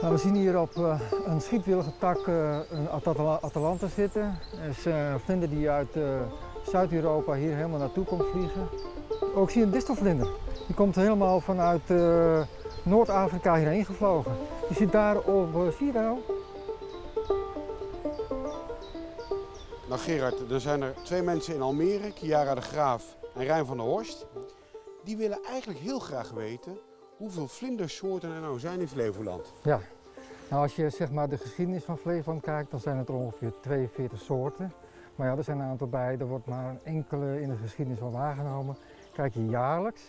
Nou, we zien hier op uh, een schietwillige tak uh, een Atal Atalanta zitten. Is een vlinder die uit Zuid-Europa hier helemaal naartoe komt vliegen. Ook zie je een distelvlinder. Die komt helemaal vanuit Noord-Afrika hierheen gevlogen. Die zit daar op, zie je daar? Nou Gerard, er zijn er twee mensen in Almere, Chiara de Graaf en Rijn van der Horst. Die willen eigenlijk heel graag weten hoeveel vlindersoorten er nou zijn in Flevoland. Ja, nou als je zeg maar de geschiedenis van Flevoland kijkt, dan zijn het er ongeveer 42 soorten. Maar ja, er zijn een aantal bij, er wordt maar een enkele in de geschiedenis van waargenomen. Kijk je jaarlijks,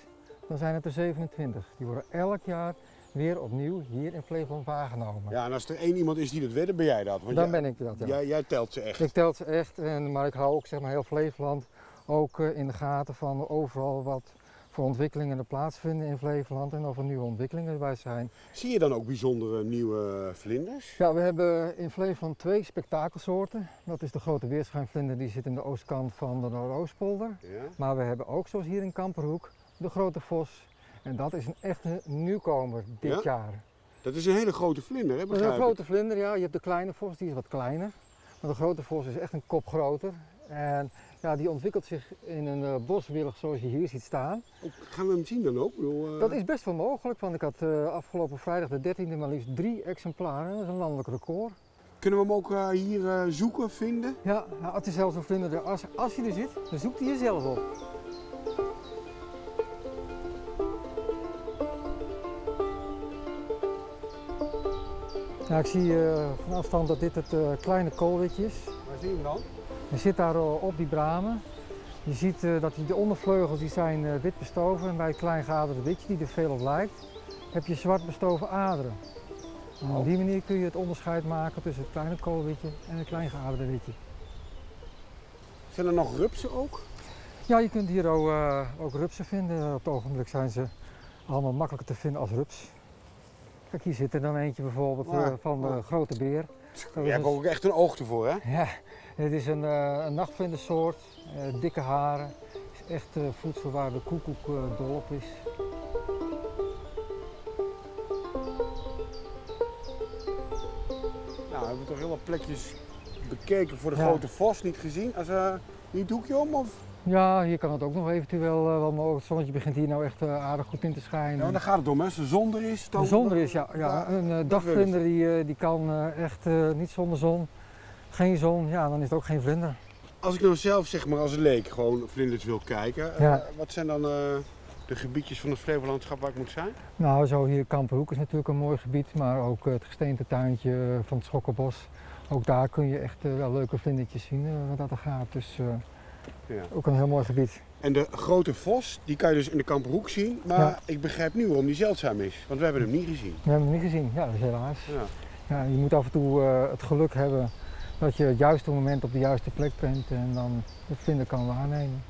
dan zijn het er 27. Die worden elk jaar weer opnieuw hier in Flevoland waargenomen. Ja, en als er één iemand is die dat weet, dan ben jij dat. Want dan ben ik dat, ja. Jij, jij, telt ze echt. Ik tel ze echt, en, maar ik hou ook zeg maar heel Flevoland ook uh, in de gaten van overal wat voor ontwikkelingen er plaatsvinden in Flevoland en of er nieuwe ontwikkelingen bij zijn. Zie je dan ook bijzondere nieuwe vlinders? Ja, we hebben in Flevoland twee spektakelsoorten. Dat is de grote weerschijnvlinder, die zit in de oostkant van de Noordoostpolder. Ja. Maar we hebben ook, zoals hier in Kamperhoek, de grote vos. En dat is een echte nieuwkomer dit ja? jaar. Dat is een hele grote vlinder, hè? Dat is een grote vlinder, ja. Je hebt de kleine vos, die is wat kleiner. Maar de grote vos is echt een kop groter. En ja, die ontwikkelt zich in een uh, boswillig zoals je hier ziet staan. Gaan we hem zien dan ook? Bedoel, uh... Dat is best wel mogelijk, want ik had uh, afgelopen vrijdag de 13e maar liefst drie exemplaren. Dat is een landelijk record. Kunnen we hem ook hier zoeken, vinden? Ja, nou, het is zelfs een vlinder. Als, als je er zit, dan zoekt hij jezelf op. Ja, ik zie van afstand dat dit het kleine koolwitje is. Waar zie je hem dan? Hij zit daar op die bramen. Je ziet uh, dat die, de ondervleugels die zijn uh, wit bestoven en bij het kleingaderde witje, die er veel op lijkt, heb je zwart bestoven aderen. En op die manier kun je het onderscheid maken tussen het kleine koolwitje en het kleingaderde witje. Zijn er nog rupsen ook? Ja, je kunt hier ook, uh, ook rupsen vinden. Op het ogenblik zijn ze allemaal makkelijker te vinden als rups. Kijk, hier zit er dan eentje bijvoorbeeld Ja. van de grote beer. Je hebt ook echt een oog ervoor, hè? Ja, het is een, uh, een nachtvlindersoort, uh, dikke haren. Het is echt uh, voedsel waar de koekoek dol op is. Nou, we hebben toch heel wat plekjes bekeken voor de Ja. grote vos, niet gezien. Als, uh, niet doekje om? Of? Ja, hier kan het ook nog eventueel wel mogelijk. Het zonnetje begint hier nou echt aardig goed in te schijnen. Ja, maar daar gaat het om, hè? Als de zon er is, dan... De zon er is, ja. ja. Een dagvlinder die, die kan echt niet zonder zon. Geen zon, ja, dan is het ook geen vlinder. Als ik nou zelf, zeg maar als leek, gewoon vlinders wil kijken, Ja. wat zijn dan de gebiedjes van het Flevolandschap waar ik moet zijn? Nou, zo hier Kamperhoek is natuurlijk een mooi gebied, maar ook het gesteentetuintje van het Schokkenbos. Ook daar kun je echt wel leuke vlindertjes zien, wat dat er gaat. Dus ja. ook een heel mooi gebied. En de grote vos, die kan je dus in de Kamperhoek zien. Maar Ja. ik begrijp nu waarom die zeldzaam is. Want we hebben hem niet gezien. We hebben hem niet gezien, ja, dat is helaas. Ja. Ja, je moet af en toe het geluk hebben dat je het juiste moment op de juiste plek bent en dan het vinden kan waarnemen.